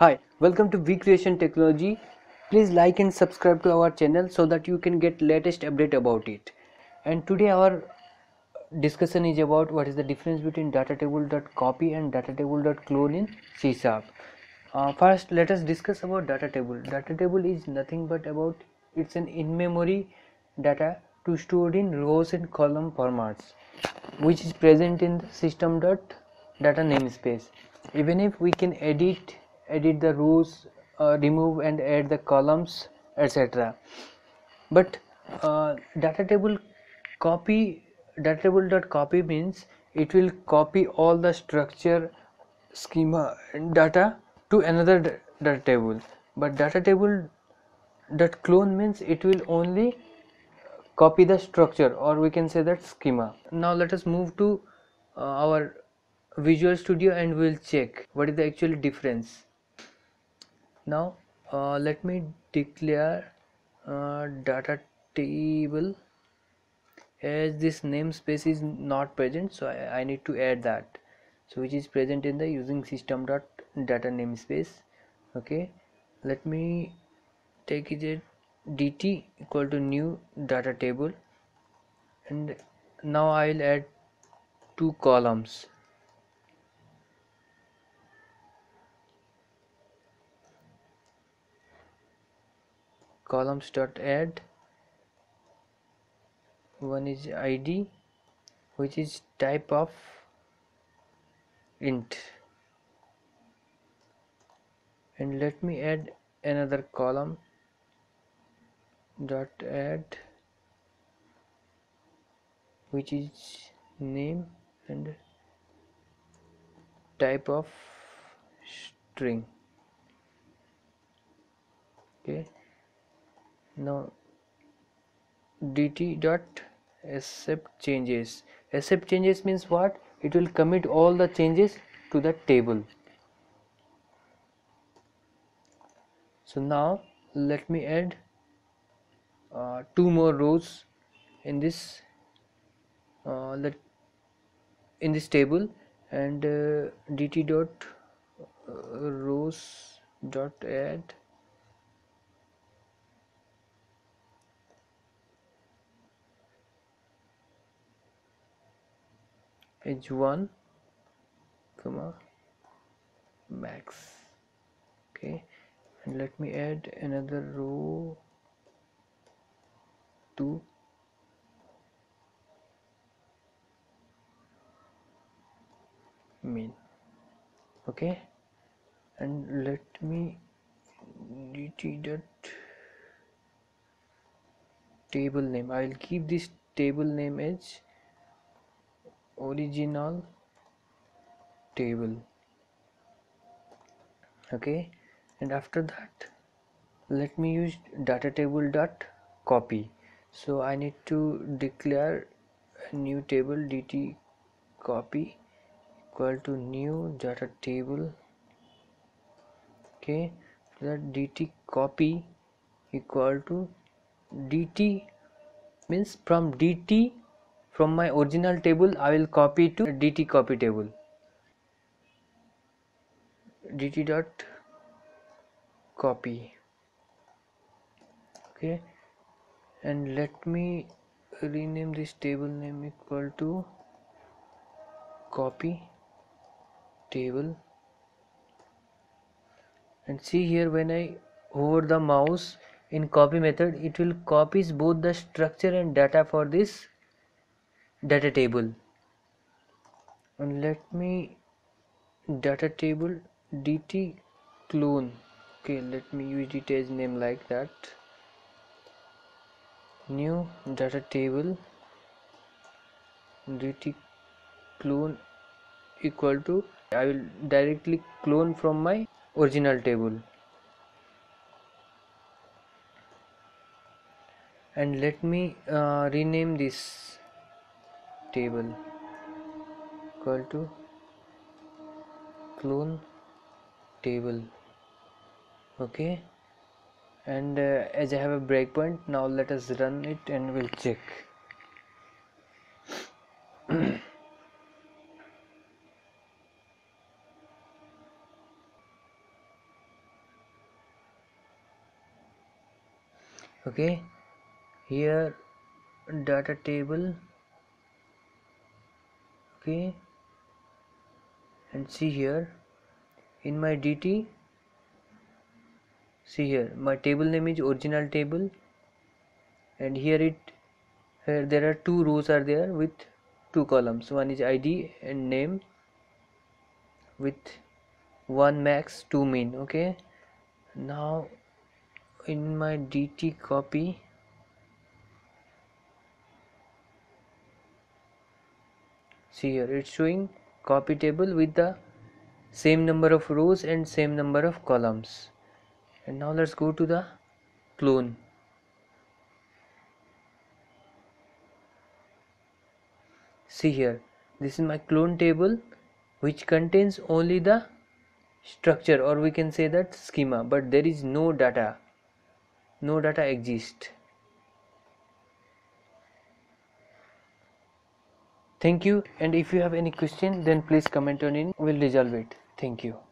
Hi, welcome to V Creation Technology. Please like and subscribe to our channel so that you can get latest update about it. And today our discussion is about what is the difference between data table.copy and data table.clone in C Sharp. Uh, first, let us discuss about data table. Data table is nothing but about it's an in-memory data to stored in rows and column formats, which is present in the system dot data namespace. Even if we can edit edit the rows uh, remove and add the columns etc but uh, data table copy data table dot copy means it will copy all the structure schema data to another data table. But data table dot clone means it will only copy the structure or we can say that schema. Now let us move to uh, our visual studio and we'll check what is the actual difference now uh, let me declare uh, data table. As this namespace is not present so I, I, need to add that. So which is present in the using system dot data namespace. Okay. Let me take it dt equal to new data table. And now I will add two columns columns dot add. One is id which is type of int. And let me add another column dot add which is name and type of string. Okay now dt dot accept changes. Accept changes means what? It will commit all the changes to the table. So now let me add uh, two more rows in this uh, let in this table and uh, dt dot uh, rows dot add edge 1 comma. Max. Okay. And let me add another row. To min okay. And let me dt dot table name. I will keep this table name as original table. Okay? And after that let me use data table dot copy. So I need to declare a new table dt copy equal to new data table. Okay? That dt copy equal to dt means from dt from my original table I will copy to dt copy table. dt dot copy. Okay. And let me rename this table name equal to copy table. And see here when I hover the mouse in copy method it will copies both the structure and data for this data table. And let me data table dt clone. Okay let me use it as name like that. New data table. Dt clone equal to I will directly clone from my original table. And let me uh, rename this table equal to clone table. Okay? And uh, as I have a breakpoint now let us run it and we'll check. Okay? Here data table okay and see here in my dt see here my table name is original table and here it here there are two rows are there with two columns. One is id and name with one max two min okay? Now in my dt copy see here it's showing copy table with the same number of rows and same number of columns. And now let's go to the clone. See here this is my clone table which contains only the structure or we can say that schema but there is no data. No data exists thank you. And if you have any question then please comment on it. We'll resolve it. Thank you